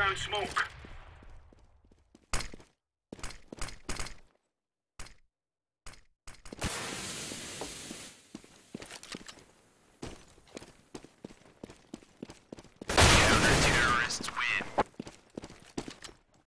down smoke.